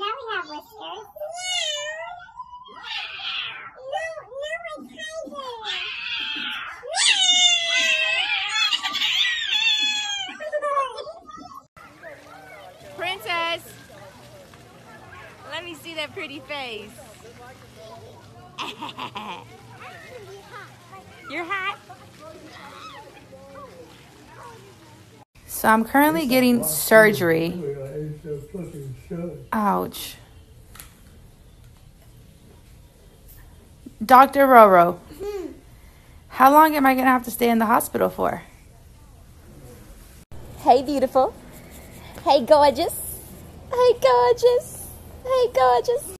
we have whiskers. No, no, my tiger. Princess, let me see that pretty face. You're hot. So I'm currently getting surgery. Ouch. Dr. Roro, how long am I going to have to stay in the hospital for? Hey, beautiful. Hey, gorgeous. Hey, gorgeous. Hey, gorgeous.